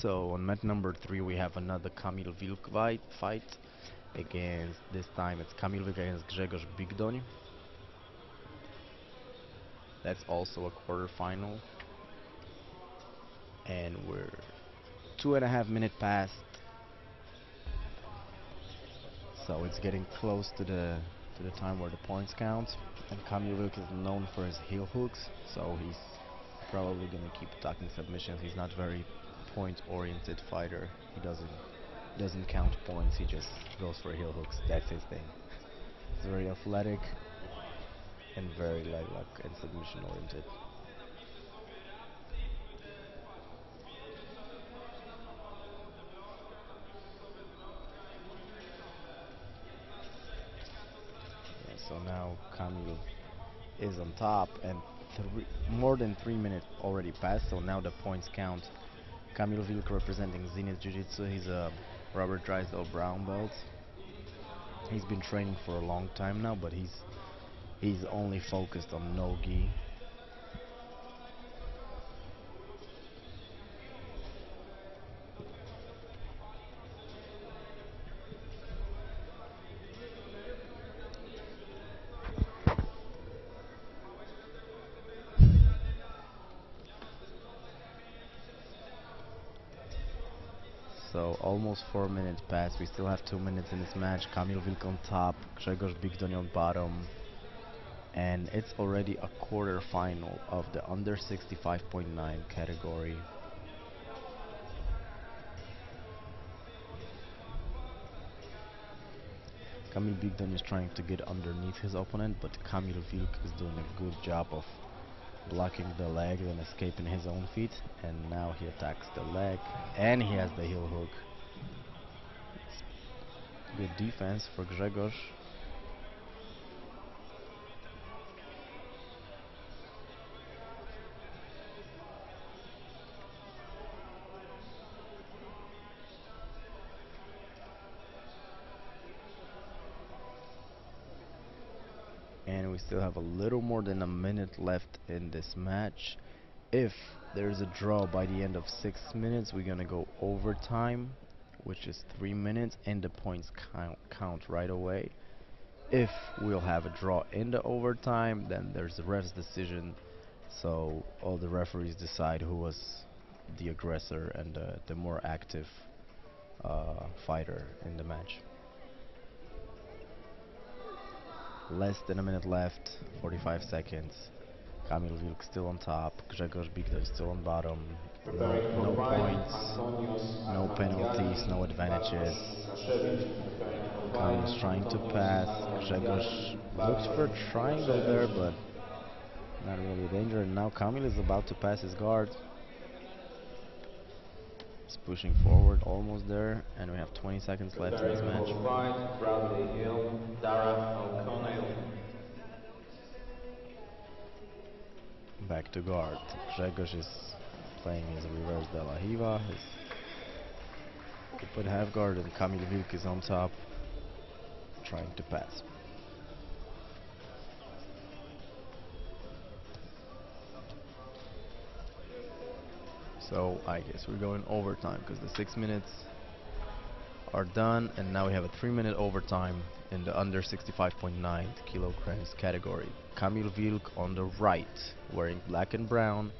So on mat number three we have another Kamil Wilk fight, fight against this time it's Kamil Wilk against Grzegorz Bigdoń. That's also a quarterfinal. And we're two and a half minute past. So it's getting close to the to the time where the points count. And Kamil Wilk is known for his heel hooks, so he's probably gonna keep attacking submissions. He's not very point oriented fighter. He doesn't doesn't count points, he just goes for heel hooks. That's his thing. He's very athletic and very leg lock and submission oriented. So now Kamil is on top and more than three minutes already passed so now the points count Kamil Wilk representing Zenith Jiu-Jitsu. He's a Robert Drysdale brown belt. He's been training for a long time now but he's he's only focused on no-gi Almost 4 minutes passed. We still have 2 minutes in this match. Kamil Wilk on top, Grzegorz Bigdoń on bottom. And it's already a quarter final of the under 65.9 category. Kamil Bigdoń is trying to get underneath his opponent, but Kamil Wilk is doing a good job of blocking the leg and escaping his own feet. And now he attacks the leg. And he has the heel hook. Good defense for Grzegorz we still have a little more than a minute left in this match. If there's a draw by the end of six minutes we're gonna go overtime which is three minutes and the points count, count right away. If we'll have a draw in the overtime then there's the ref's decision. So all the referees decide who was the aggressor and uh, the more active uh, fighter in the match Less than a minute left, 45 seconds. Kamil Wilk still on top, Grzegorz Bigdoń still on bottom. No, no points, no penalties, no advantages. Kamil's trying to pass. Grzegorz looks for a triangle there, but not really a danger. And now Kamil is about to pass his guard. He's pushing forward, almost there, and we have 20 seconds left in this match. Back to guard. Grzegorz is playing his reverse De La Riva, his open half guard, and Kamil Wilk is on top, trying to pass. So I guess we're going overtime because the six minutes are done, and now we have a three minute overtime in the under 65.9 kilograms category. Kamil Wilk on the right, wearing black and brown,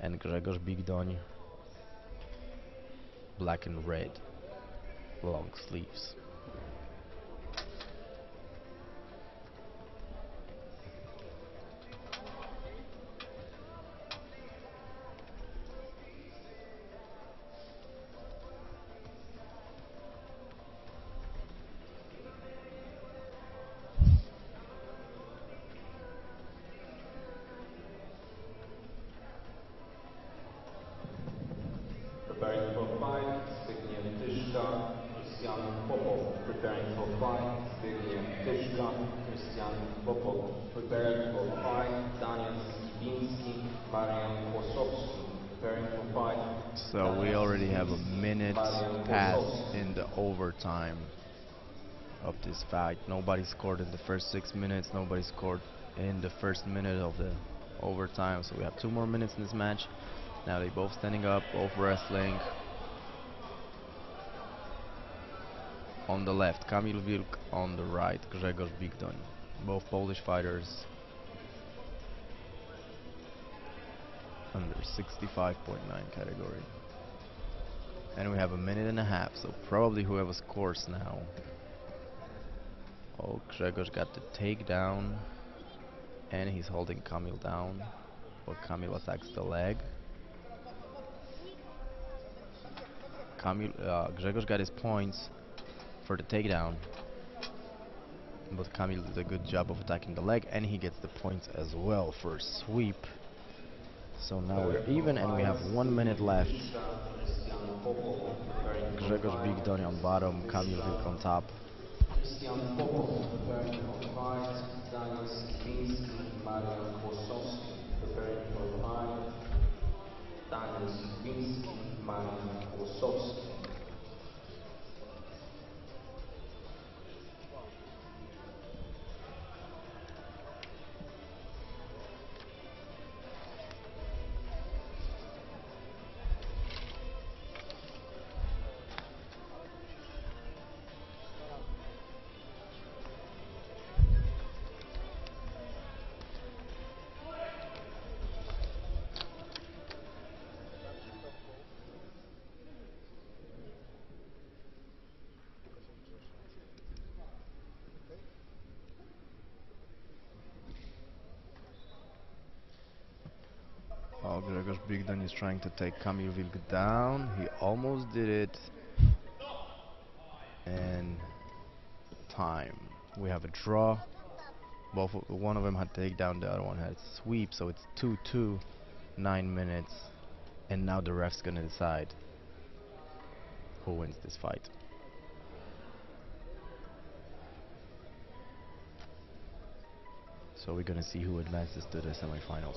and Grzegorz Bigdoń black and red, long sleeves. Tyszka, Christian Popov. Preparing for fight, Daniel Marian Kłosowski. Preparing for fight. So we already have a minute passed in the overtime of this fight. Nobody scored in the first six minutes. Nobody scored in the first minute of the overtime. So we have two more minutes in this match. Now they both standing up, both wrestling. On the left, Kamil Wilk on the right, Grzegorz Bigdoń. Both Polish fighters under 65.9 category. And we have a minute and a half, so probably whoever scores now. Oh, Grzegorz got the takedown. And he's holding Kamil down. But Kamil attacks the leg. Kamil, uh, Grzegorz got his points for the takedown. But Kamil did a good job of attacking the leg and he gets the points as well for a sweep. So now we're even and we have one minute left. Grzegorz Bigdoń on bottom, Kamil Wilk on top. Daniel Skibiński, Marian Kłosowski Bigdoń is trying to take Kamil Wilk down. He almost did it. And time. We have a draw. Both one of them had takedown, the other one had sweep, so it's 2-2, 9 minutes. And now the ref's gonna decide who wins this fight. So we're gonna see who advances to the semifinals.